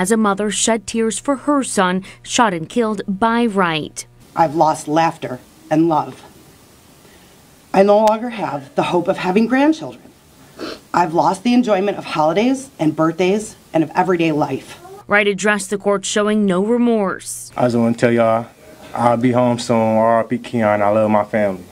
as a mother shed tears for her son shot and killed by Wright. I've lost laughter and love. I no longer have the hope of having grandchildren. I've lost the enjoyment of holidays and birthdays and of everyday life. Wright addressed the court showing no remorse. I just want to tell y'all I'll be home soon. R.I.P. Keon. I love my family.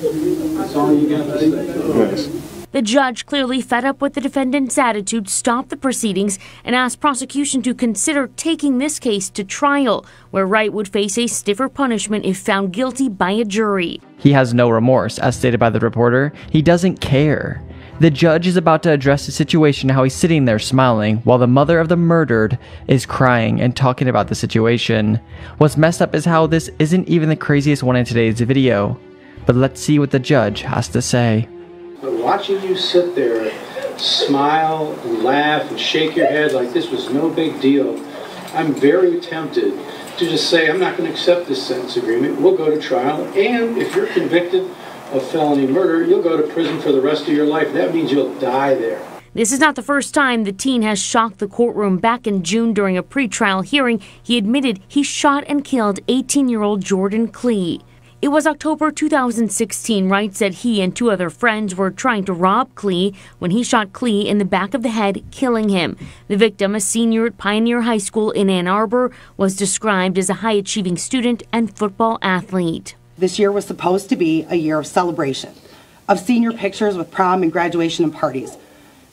That's all you got to say? Yes. The judge, clearly fed up with the defendant's attitude, stopped the proceedings and asked prosecution to consider taking this case to trial, where Wright would face a stiffer punishment if found guilty by a jury. He has no remorse, as stated by the reporter. He doesn't care. The judge is about to address the situation how he's sitting there smiling while the mother of the murdered is crying and talking about the situation. What's messed up is how this isn't even the craziest one in today's video. But let's see what the judge has to say. But watching you sit there, smile and laugh and shake your head like this was no big deal, I'm very tempted to just say, I'm not going to accept this sentence agreement. We'll go to trial. And if you're convicted of felony murder, you'll go to prison for the rest of your life. That means you'll die there. This is not the first time the teen has shocked the courtroom. Back in June during a pretrial hearing, he admitted he shot and killed 18 year old Jordan Klee. It was October 2016. Wright said he and two other friends were trying to rob Klee when he shot Klee in the back of the head, killing him. The victim, a senior at Pioneer High School in Ann Arbor, was described as a high achieving student and football athlete. This year was supposed to be a year of celebration, of senior pictures with prom and graduation and parties.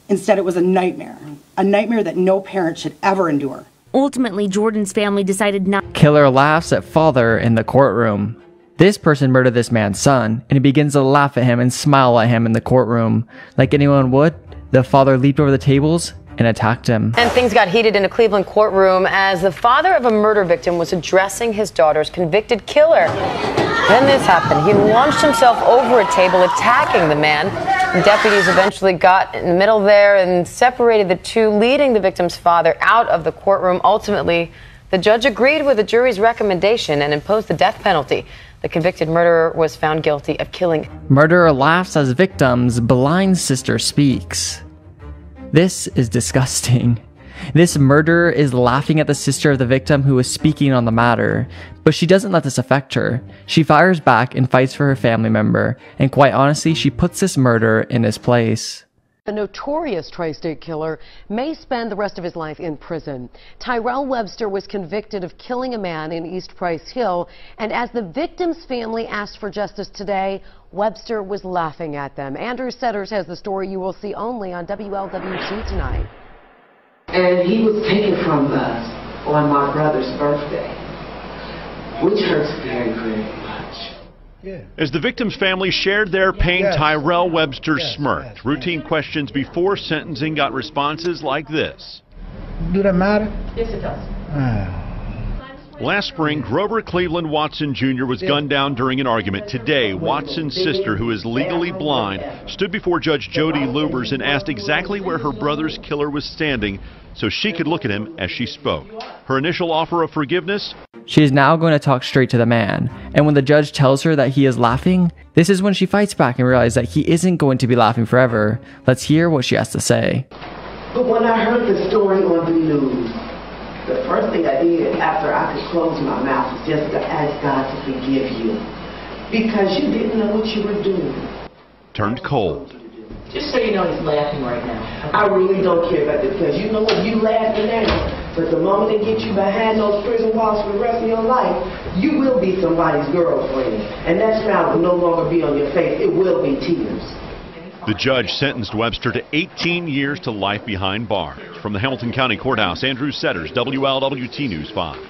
Instead, it was a nightmare, a nightmare that no parent should ever endure. Ultimately, Jordan's family decided not. Killer laughs at father in the courtroom. This person murdered this man's son, and he begins to laugh at him and smile at him in the courtroom. Like anyone would, the father leaped over the tables and attacked him. And things got heated in a Cleveland courtroom as the father of a murder victim was addressing his daughter's convicted killer. Then this happened. He launched himself over a table, attacking the man. Deputies eventually got in the middle there and separated the two, leading the victim's father out of the courtroom. Ultimately, the judge agreed with the jury's recommendation and imposed the death penalty. The convicted murderer was found guilty of killing. Murderer laughs as victim's blind sister speaks. This is disgusting. This murderer is laughing at the sister of the victim who is speaking on the matter, but she doesn't let this affect her. She fires back and fights for her family member, and quite honestly, she puts this murderer in his place. The notorious Tri-State killer may spend the rest of his life in prison. Tyrell Webster was convicted of killing a man in East Price Hill, and as the victim's family asked for justice today, Webster was laughing at them. Andrew Setters has the story you will see only on WLWT tonight. And he was taken from us on my brother's birthday, which hurts very, very much. As the victim's family shared their pain, Yes. Tyrell Webster Yes, smirked. yes, Routine questions before sentencing got responses like this. Do that matter? Yes, it does. Ah. Last spring, Grover Cleveland Watson Jr. was gunned down during an argument. Today, Watson's sister, who is legally blind, stood before Judge Jody Luebbers and asked exactly where her brother's killer was standing so she could look at him as she spoke. Her initial offer of forgiveness She is now going to talk straight to the man, and when the judge tells her that he is laughing, this is when she fights back and realizes that he isn't going to be laughing forever. Let's hear what she has to say. But when I heard the story on the news, the first thing I did after I could close my mouth was just to ask God to forgive you. Because you didn't know what you were doing. turned cold. Just so you know he's laughing right now. I really don't care about this because you know what? You laughing now. But the moment they get you behind those prison walls for the rest of your life, you will be somebody's girlfriend. And that smile will no longer be on your face. It will be tears. The judge sentenced Webster to 18 years to life behind bars. From the Hamilton County Courthouse, Andrew Setters, WLWT News 5.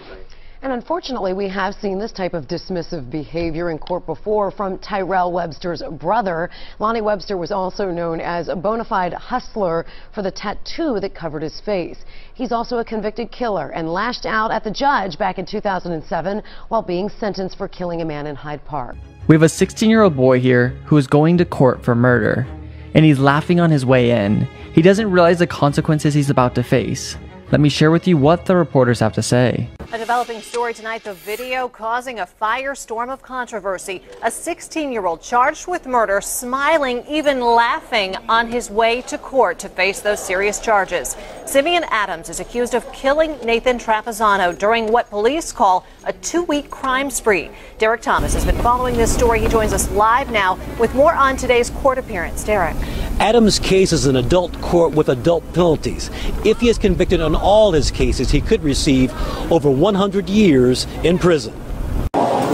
And unfortunately, we have seen this type of dismissive behavior in court before from Tyrell Webster's brother. Lonnie Webster was also known as a bona fide hustler for the tattoo that covered his face. He's also a convicted killer and lashed out at the judge back in 2007 while being sentenced for killing a man in Hyde Park. We have a 16 year old boy here who is going to court for murder, and he's laughing on his way in. He doesn't realize the consequences he's about to face. Let me share with you what the reporters have to say. A developing story tonight the video causing a firestorm of controversy. A 16 year old charged with murder, smiling, even laughing on his way to court to face those serious charges. Simeon Adams is accused of killing Nathan Trapuzzano during what police call a two week crime spree. Derek Thomas has been following this story. He joins us live now with more on today's court appearance. Derek. Adams' case is an adult court with adult penalties. If he is convicted on all his cases, he could receive over 100 years in prison.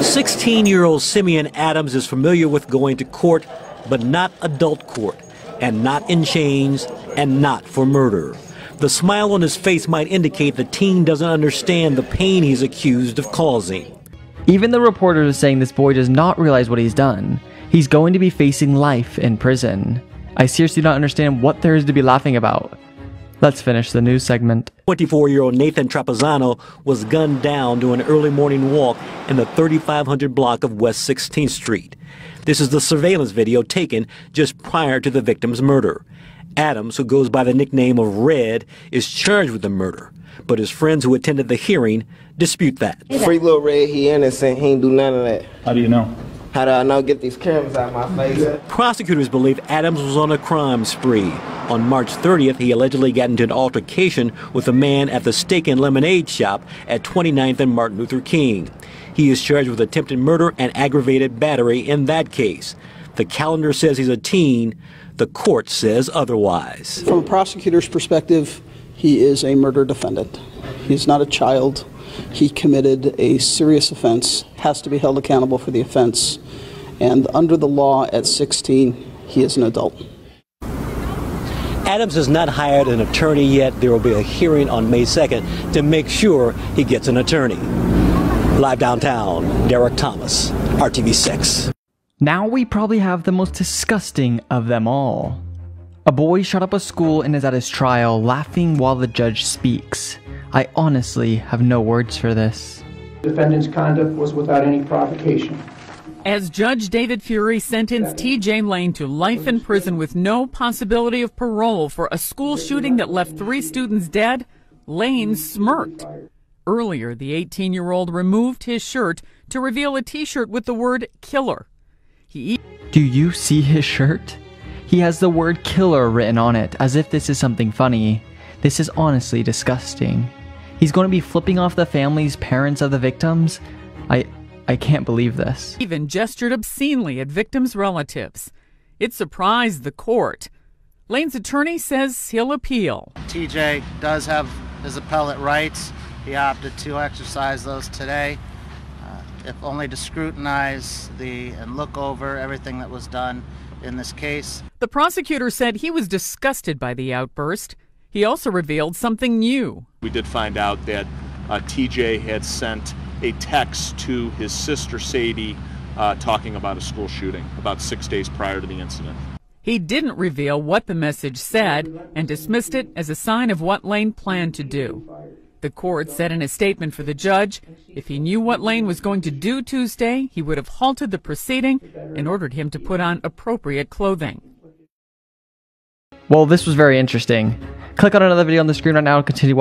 16 year old Simeon Adams is familiar with going to court, but not adult court, and not in chains, and not for murder. The smile on his face might indicate the teen doesn't understand the pain he's accused of causing. Even the reporter is saying this boy does not realize what he's done. He's going to be facing life in prison. I seriously don't understand what there is to be laughing about. Let's finish the news segment. 24 year old Nathan Trapuzzano was gunned down during an early morning walk in the 3500 block of West 16th Street. This is the surveillance video taken just prior to the victim's murder. Adams, who goes by the nickname of Red, is charged with the murder, but his friends who attended the hearing dispute that. Free little Red, he innocent, he ain't do none of that. How do you know? How do I know? Get these cameras out of my face. Prosecutors believe Adams was on a crime spree. On March 30th, he allegedly got into an altercation with a man at the steak and lemonade shop at 29th and Martin Luther King. He is charged with attempted murder and aggravated battery in that case. The calendar says he's a teen. The court says otherwise. From a prosecutor's perspective, he is a murder defendant. He's not a child. He committed a serious offense, has to be held accountable for the offense, and under the law at 16, he is an adult. Adams has not hired an attorney yet. There will be a hearing on May 2nd to make sure he gets an attorney. Live downtown, Derek Thomas, RTV6. Now we probably have the most disgusting of them all. A boy shut up a school and is at his trial, laughing while the judge speaks. I honestly have no words for this. Defendant's conduct was without any provocation. As Judge David Fuhry sentenced TJ Lane to life in prison with no possibility of parole for a school shooting that left three students dead, Lane smirked. Earlier, the 18 year old removed his shirt to reveal a t shirt with the word killer. He Do you see his shirt? He has the word killer written on it, as if this is something funny. This is honestly disgusting. He's going to be flipping off the families, parents of the victims? I I can't believe this. even gestured obscenely at victims' relatives. It surprised the court. Lane's attorney says he'll appeal. TJ does have his appellate rights. He opted to exercise those today, uh, if only to scrutinize the and look over everything that was done in this case. The prosecutor said he was disgusted by the outburst. He also revealed something new. We did find out that uh, TJ had sent a text to his sister Sadie uh, talking about a school shooting about six days prior to the incident. He didn't reveal what the message said and dismissed it as a sign of what Lane planned to do. The court said in a statement for the judge if he knew what Lane was going to do Tuesday, he would have halted the proceeding and ordered him to put on appropriate clothing. Well, this was very interesting. Click on another video on the screen right now to continue watching.